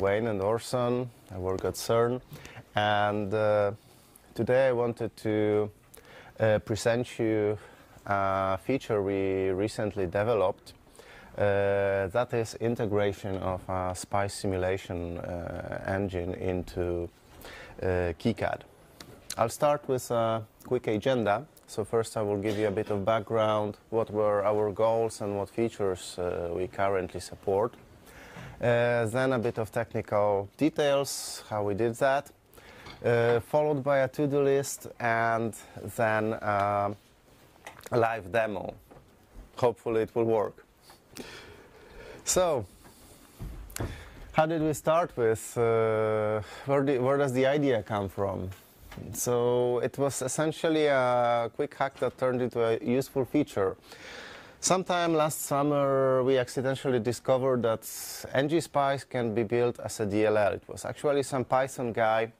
Wayne and Orson. I work at CERN. And uh, today I wanted to uh, present you a feature we recently developed. Uh, that is integration of a SPICE simulation uh, engine into uh, KiCad. I'll start with a quick agenda. So first I will give you a bit of background, what were our goals and what features uh, we currently support. Uh, then a bit of technical details, how we did that, uh, followed by a to-do list and then uh, a live demo. Hopefully it will work. So, how did we start with? Uh, where, where does the idea come from? So it was essentially a quick hack that turned into a useful feature. Sometime last summer, we accidentally discovered that ngSpice can be built as a DLL. It was actually some Python guy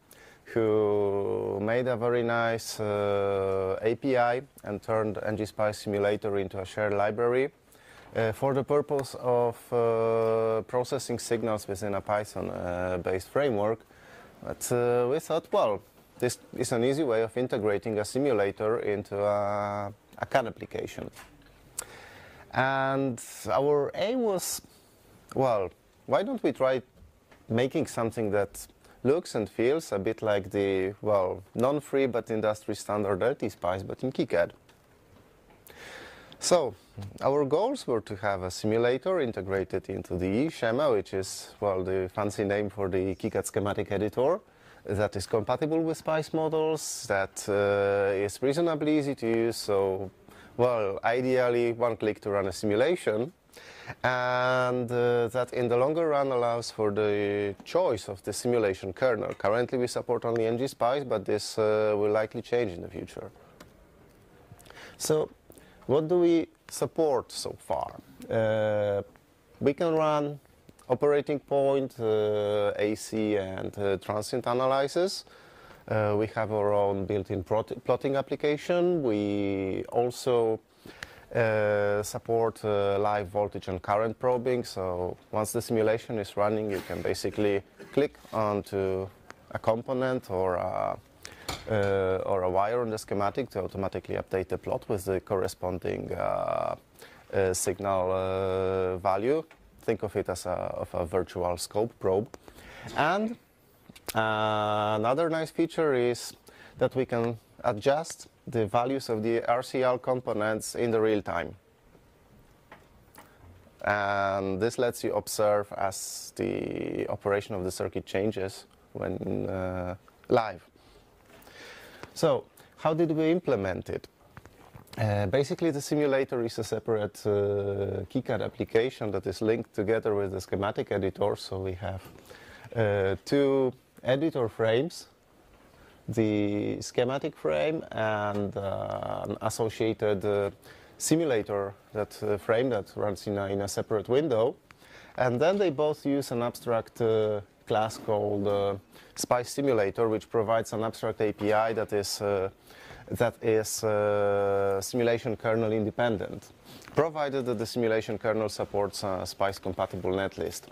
who made a very nice uh, API and turned ngSpice simulator into a shared library uh, for the purpose of uh, processing signals within a Python-based uh, framework. But uh, we thought, well, this is an easy way of integrating a simulator into a, a CAD application. And our aim was, well, why don't we try making something that looks and feels a bit like the, well, non-free but industry standard LTSpice, but in KiCad. So, our goals were to have a simulator integrated into the Eeschema, which is, well, the fancy name for the KiCad schematic editor, that is compatible with SPICE models, that uh, is reasonably easy to use, so well, ideally one click to run a simulation, and uh, that in the longer run allows for the choice of the simulation kernel. Currently we support only ngSpice, but this uh, will likely change in the future. So, what do we support so far? Uh, we can run operating point, uh, AC, and uh, transient analysis. Uh, we have our own built-in plotting application. We also uh, support uh, live voltage and current probing. So once the simulation is running, you can basically click onto a component or a, uh, or a wire on the schematic to automatically update the plot with the corresponding signal value. Think of it as a, of a virtual scope probe. And uh, another nice feature is that we can adjust the values of the RCL components in the real time. And this lets you observe as the operation of the circuit changes when uh, live. So, how did we implement it? Uh, basically, the simulator is a separate uh, KiCad application that is linked together with the schematic editor. So we have uh, two editor frames, the schematic frame and uh, an associated uh, simulator that uh, frame that runs in a, in a separate window. And then they both use an abstract uh, class called uh, Spice Simulator, which provides an abstract API that is that is simulation kernel independent, provided that the simulation kernel supports a SPICE compatible netlist.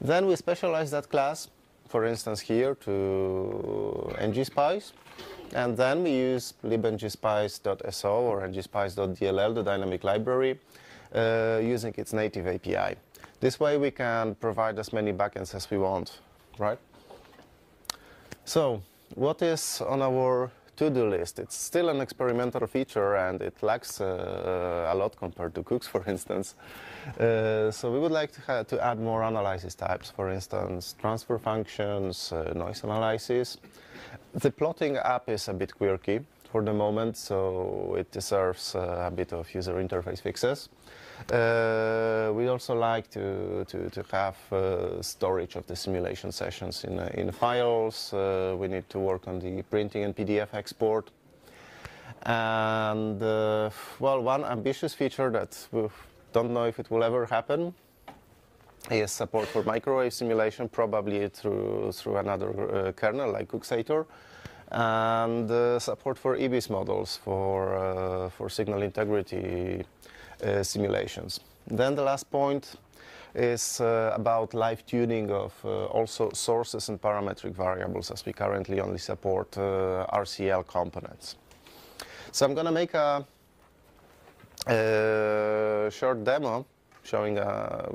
Then we specialize that class for instance, here to ngSpice. And then we use libngspice.so or ngspice.dll, the dynamic library, uh, using its native API. This way we can provide as many backends as we want, right? So, what is on our to-do list? It's still an experimental feature and it lacks uh, a lot compared to Qucs, for instance. Uh, so we would like to, to, add more analysis types, for instance, transfer functions, uh, noise analysis. The plotting app is a bit quirky for the moment, so it deserves uh, a bit of user interface fixes. Uh, we also like to, to, to have uh, storage of the simulation sessions in, in files. we need to work on the printing and PDF export. And, well, one ambitious feature that we don't know if it will ever happen. is support for microwave simulation, probably through through another uh, kernel like Qucsator, and uh, support for IBIS models for uh, for signal integrity uh, simulations. Then the last point, is uh, about live tuning of uh, also sources and parametric variables as we currently only support uh, RCL components. So I'm going to make a, a, short demo showing a,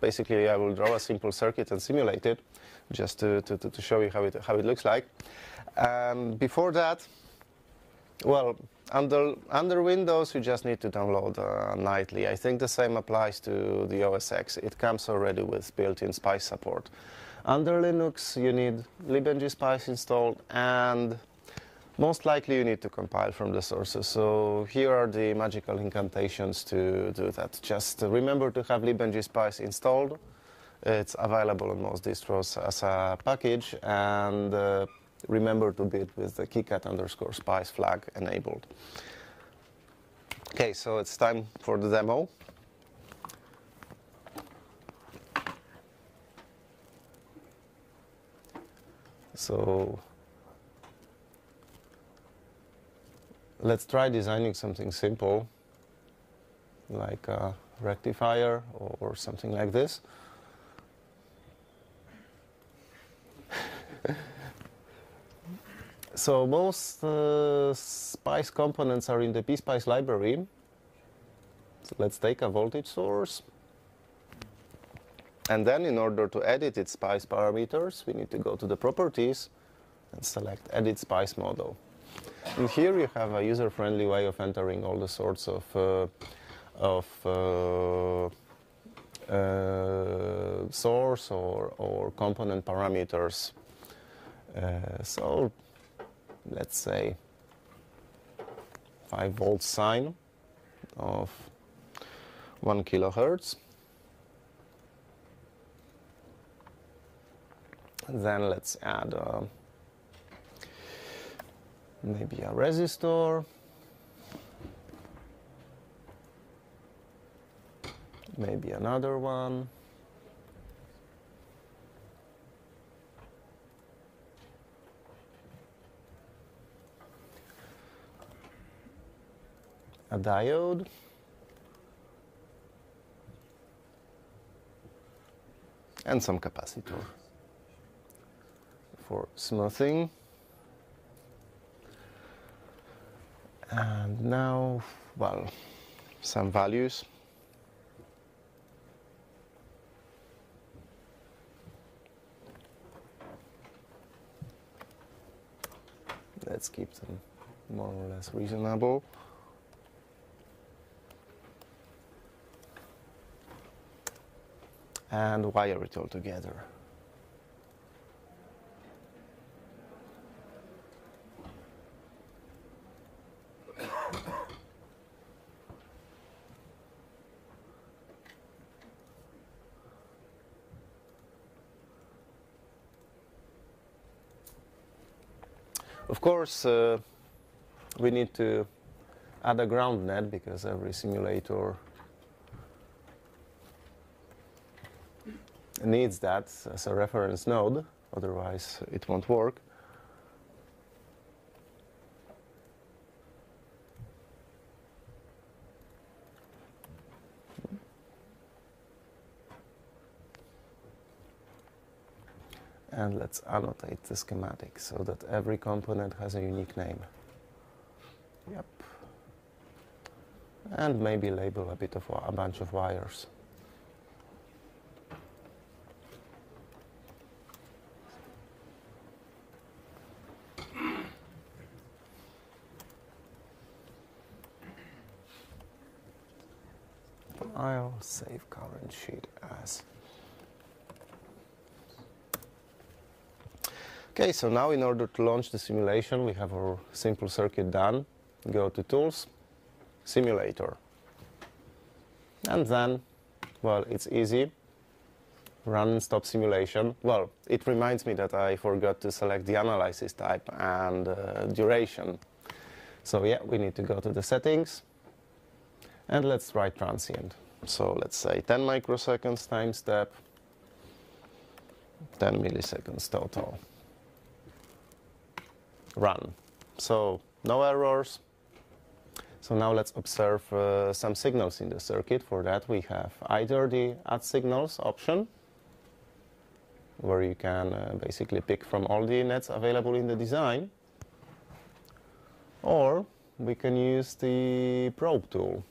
basically I will draw a simple circuit and simulate it just to, to, to show you how it, how it looks like. And before that, well, under, under Windows, you just need to download uh, nightly. I think the same applies to the OS X. It comes already with built-in SPICE support. Under Linux, you need libngspice installed, and most likely you need to compile from the sources. So here are the magical incantations to do that. Just remember to have libngspice installed. It's available on most distros as a package, and uh, remember to bit with the KiCad underscore spice flag enabled. Okay, so it's time for the demo. So let's try designing something simple like a rectifier or something like this. So most uh, SPICE components are in the pSpice library. So let's take a voltage source. And then in order to edit its SPICE parameters, we need to go to the properties and select edit SPICE model. And here you have a user-friendly way of entering all the sorts of, uh, of uh, uh source or, or component parameters. Uh, so let's say 5 volt sine of 1 kilohertz. Then let's add uh, maybe a resistor. Maybe another one. A diode. And some capacitor for smoothing. And now, well, some values. Let's keep them more or less reasonable. And wire it all together. Of course, uh, we need to add a ground net because every simulator needs that as a reference node, otherwise it won't work. And let's annotate the schematic so that every component has a unique name. Yep. And maybe label a bit of a bunch of wires. I'll save current sheet as. Okay, so now in order to launch the simulation, we have our simple circuit done. Go to Tools, Simulator. And then, well, it's easy. Run and stop simulation. Well, it reminds me that I forgot to select the analysis type and uh, duration. So yeah, we need to go to the settings, and let's write transient. So let's say 10 microseconds time step, 10 milliseconds total. Run. So no errors. So now let's observe uh, some signals in the circuit. For that we have either the add signals option, where you can uh, basically pick from all the nets available in the design, or we can use the probe tool.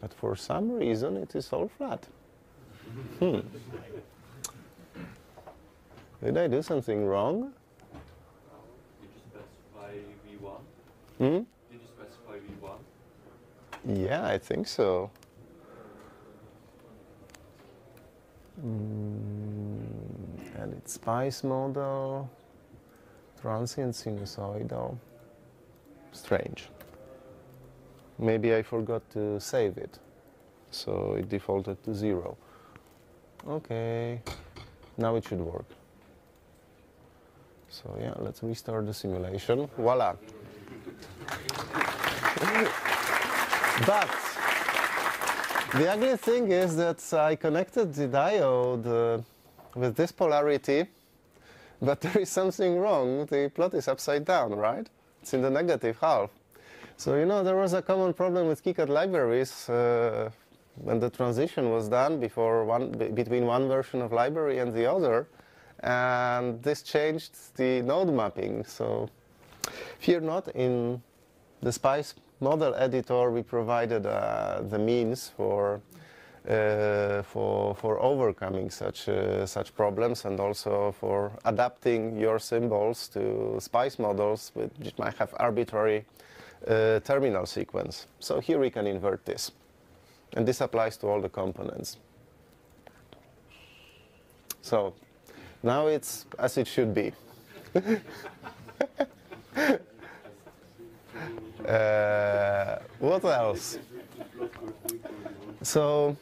But for some reason it is all flat. Hmm. Did I do something wrong? Did you specify V1? Hmm? Did you specify V1? Yeah, I think so. Mm, it's spice model, transient sinusoidal. Strange. Maybe I forgot to save it, so it defaulted to zero. Okay, now it should work. So yeah, let's restart the simulation. Voila. but the ugly thing is that I connected the diode uh, with this polarity, but there is something wrong. The plot is upside down, right? It's in the negative half. So you know there was a common problem with KiCad libraries uh, when the transition was done before one between one version of library and the other, and this changed the node mapping. So fear not, in the Spice model editor we provided uh, the means for uh, for for overcoming such uh, such problems and also for adapting your symbols to Spice models which might have arbitrary uh, terminal sequence. So here we can invert this. And this applies to all the components. So now it's as it should be. uh, what else? So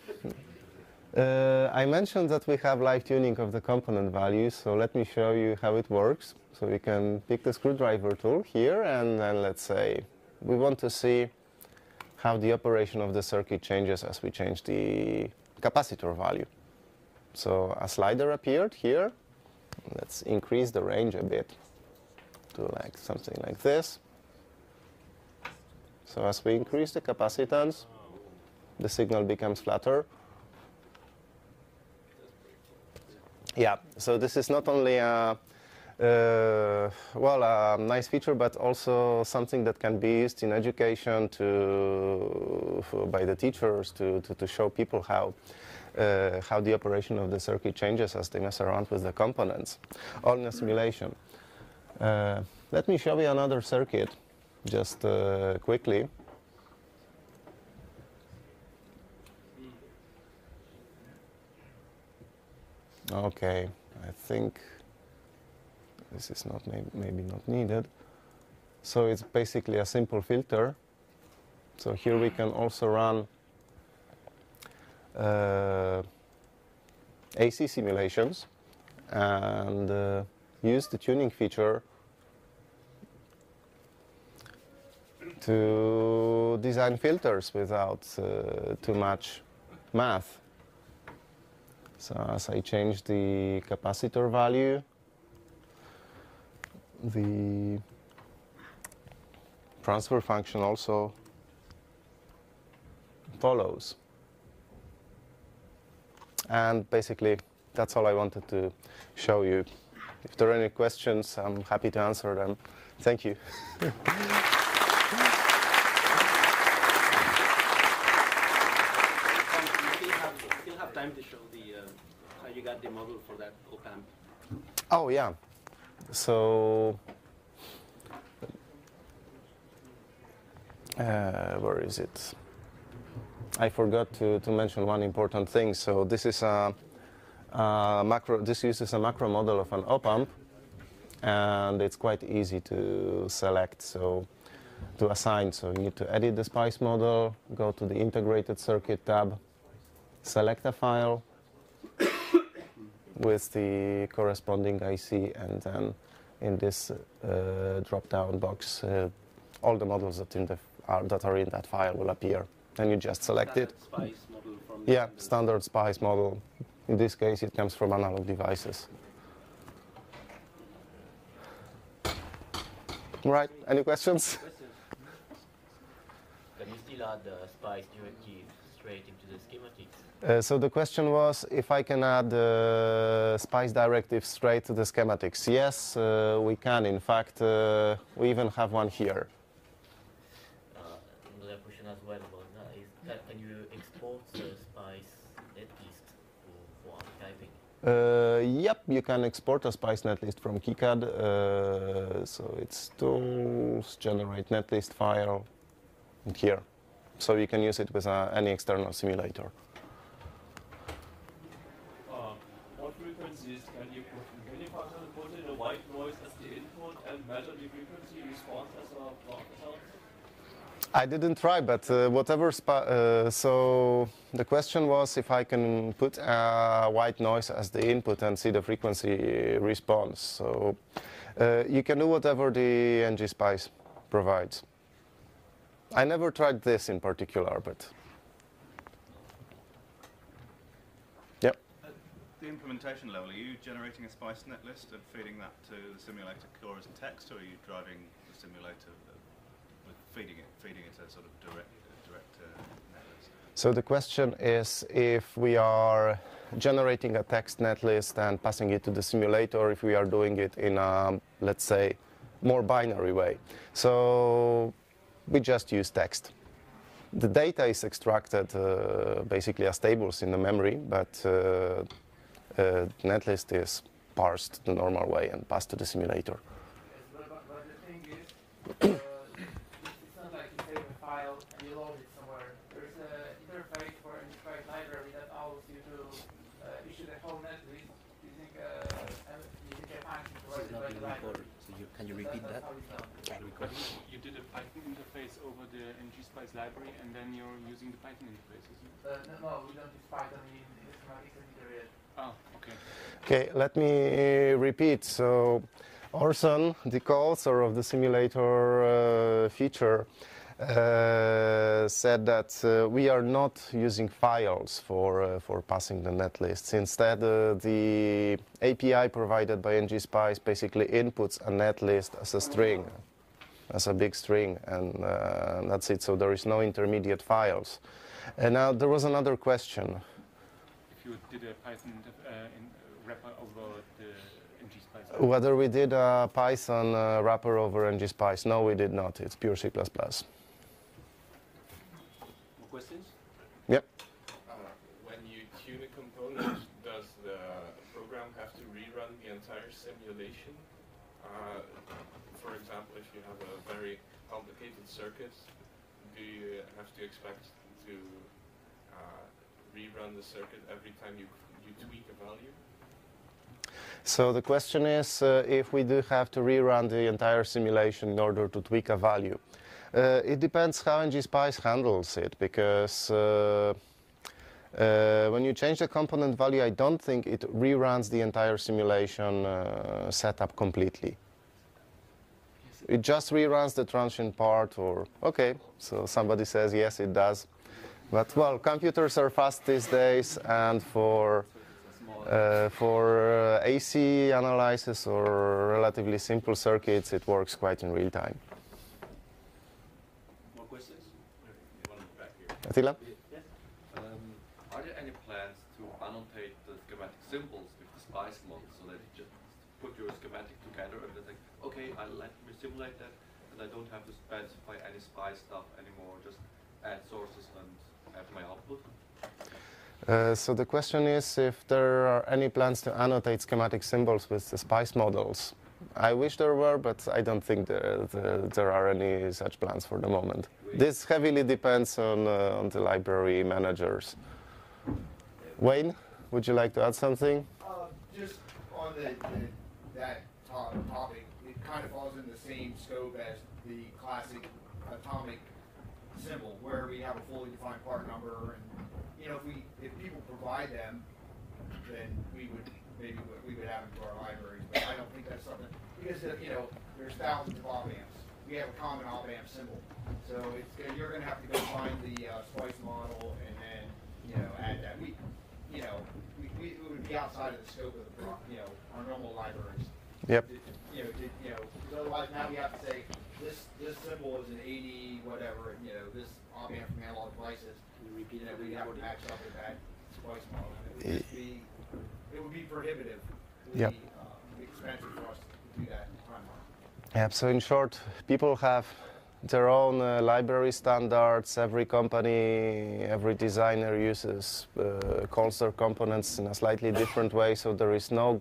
uh, I mentioned that we have live tuning of the component values, so let me show you how it works. So we can pick the screwdriver tool here and then let's say we want to see how the operation of the circuit changes as we change the capacitor value. So a slider appeared here. Let's increase the range a bit to like something like this. So as we increase the capacitance, the signal becomes flatter. Yeah, so this is not only a uh, well, a nice feature, but also something that can be used in education to, by the teachers to, to, to show people how, uh, how the operation of the circuit changes as they mess around with the components, all in a simulation. Uh, let me show you another circuit just uh, quickly. Okay, I think this is not maybe, maybe not needed. So it's basically a simple filter. So here we can also run uh, AC simulations and uh, use the tuning feature to design filters without uh, too much math. So as I change the capacitor value, the transfer function also follows. And basically, that's all I wanted to show you. If there are any questions, I'm happy to answer them. Thank you. You still have, you still have time to show the, uh, how you got the model for that op-amp. Oh, yeah. So, uh, where is it? I forgot to, to mention one important thing. So this is a, a macro. This uses a macro model of an op amp, and it's quite easy to select. So to assign. So you need to edit the Spice model, go to the integrated circuit tab, select a file, with the corresponding IC, and then in this uh, drop-down box, uh, all the models that, in the, are, that are in that file will appear. And you just select it. Spice model from. Yeah, standard SPICE model. In this case, it comes from analog devices. Right? Any questions? Questions? Can you still add the spice directive straight into the schematics? Uh, so the question was if I can add the SPICE directive straight to the schematics. Yes, uh, we can. In fact, uh, we even have one here. Uh, another question as well about that is that can you export the spice netlist for, for archiving? Uh, yep, you can export a SPICE netlist from KiCad. Uh, so it's tools, generate netlist file, and here. So you can use it with uh, any external simulator. Uh, what frequencies can you put? Can you, for example, put in a white noise as the input and measure the frequency? I didn't try, but uh, whatever. Uh, so the question was if I can put white noise as the input and see the frequency response. So uh, you can do whatever the ngSpice provides. I never tried this in particular, but yep. At the implementation level, are you generating a SPICE netlist and feeding that to the simulator core as text, or are you driving the simulator with feeding it, feeding it a sort of direct, direct uh, netlist? So the question is if we are generating a text netlist and passing it to the simulator, if we are doing it in a, let's say, more binary way. So we just use text. The data is extracted uh, basically as tables in the memory, but uh, uh, netlist is parsed the normal way and passed to the simulator. Uh. There's an interface for an library that allows you to uh, issue the whole netlist can you repeat that? you- did a Python interface over the ngSpice library, and then you're using the Python interface, isn't it? Uh, no, no, we don't use Python yet. Oh, okay. Okay, let me repeat. So, Orson, the co-author of the simulator uh, feature, uh, said that uh, we are not using files for uh, for passing the netlists. Instead, uh, the API provided by ngSpice basically inputs a netlist as a string, as a big string, and uh, that's it. So there is no intermediate files. And now there was another question. If you did a Python uh, in, uh, wrapper over the ngSpice. Whether we did a Python uh, wrapper over ngSpice? No, we did not. It's pure C++. More questions? Yep. Uh, when you tune a component, does the program have to rerun the entire simulation? Uh, for example, if you have a very complicated circuit, do you have to expect to uh, rerun the circuit every time you, you tweak a value? So the question is uh, if we do have to rerun the entire simulation in order to tweak a value. Uh, it depends how ngSpice handles it because uh, uh, when you change the component value, I don't think it reruns the entire simulation uh, setup completely. It just reruns the transient part, or okay, so somebody says yes, it does. But well, computers are fast these days, and for uh, for uh, AC analysis or relatively simple circuits, it works quite in real time. More questions? One back here. Attila? Yes? Um, are there any plans to annotate the schematic symbols with the SPICE model so that you just put your schematic together and it's like, okay, I let me simulate that and I don't have to specify any SPICE stuff anymore, just add sources and have my output? Uh, so the question is if there are any plans to annotate schematic symbols with the SPICE models. I wish there were, but I don't think there, there, there are any such plans for the moment. This heavily depends on, uh, on the library managers. Wayne, would you like to add something? Uh, just on the, the that to- topic, it kind of falls in the same scope as the classic atomic symbol, where we have a fully defined part number, and you know, if we if people provide them, then we would maybe we would have them to our libraries. But I don't think that's something because uh, you know there's thousands of op amps. We have a common op amp symbol, so it's you're going to have to go find the uh, spice model and then you know add that. We you know, we, we, it would be outside of the scope of the, you know, our normal libraries. Yep. You know, you know, otherwise now we have to say, this, this symbol is an eighty, whatever, and, you know, this op amp from analog devices. You repeat You know, every we have to match up with that spice model. It would just be, it would be prohibitively, Yep. uh, expensive for us to do that timeline. Yeah, so in short, people have their own uh, library standards. Every company, every designer uses, uh, calls their components in a slightly different way. So there is no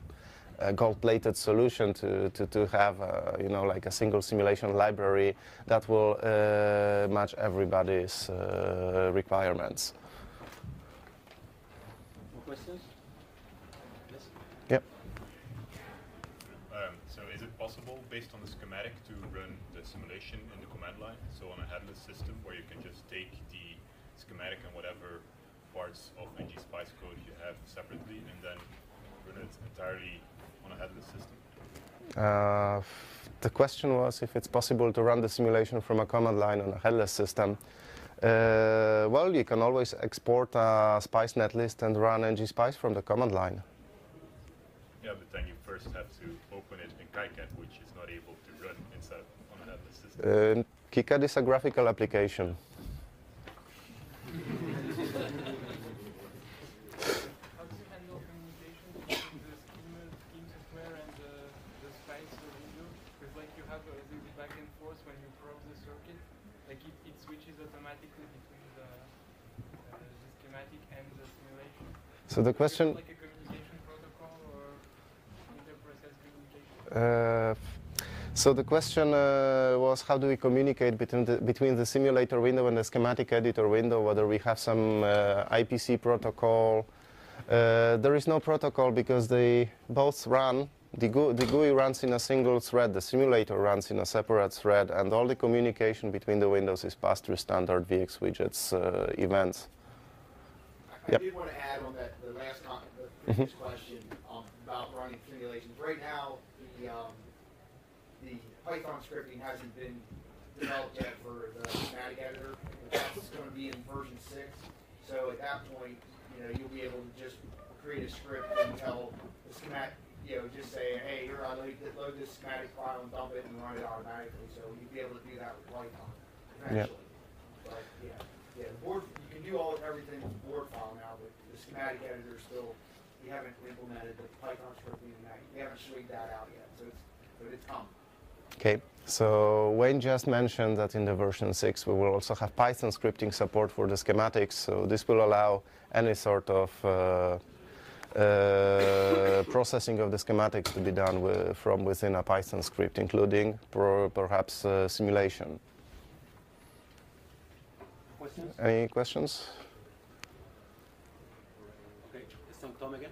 uh, gold-plated solution to, to, to have, uh, you know, like a single simulation library that will uh, match everybody's uh, requirements. More questions? Yes? Yep. Um, so is it possible, based on the schematic, to run the simulation in the command line? So on a headless system, where you can just take the schematic and whatever parts of ngSpice code you have separately, and then run it entirely on a headless system? Uh, the question was if it's possible to run the simulation from a command line on a headless system. Uh, well, you can always export a Spice netlist and run ngSpice from the command line. Yeah, but then you first have to open it in KiCad, which is not able to run inside on a headless system. Uh, KiCad is a graphical application. How do you handle communication between the schema, scheme software and the, the spice window? Because like you have uh, the, the back and forth when you probe the circuit, like it, it switches automatically between the, uh, the schematic and the simulation. So the Do you have, question, like a communication protocol or inter-process communication? uh, so the question uh, was how do we communicate between the, between the simulator window and the schematic editor window? Whether we have some uh, IPC protocol. Uh, there is no protocol because they both run. The, GU, the GUI runs in a single thread. The simulator runs in a separate thread, and all the communication between the windows is passed through standard wxWidgets uh, events. I Yep. did want to add on that, the last con, the previous question, um, about running simulations. Right now, the, um, the Python scripting hasn't been developed yet for the schematic editor. but That's gonna be in version six. So at that point, you know, you'll be able to just create a script and tell the schematic, you know, just say, hey, here, I load, load this schematic file and dump it and run it automatically. So you'll be able to do that with Python Yeah. eventually. But, yeah, yeah, the board, do all, everything with the board file now, but the schematic editor still, we haven't implemented the Python scripting in that, we haven't sweetened that out yet, so it's, but it's coming. Okay, so Wayne just mentioned that in the version 6 we will also have Python scripting support for the schematics, so this will allow any sort of uh, uh, processing of the schematics to be done with, from within a Python script, including per, perhaps uh, simulation. Any questions? Okay, so Tom again.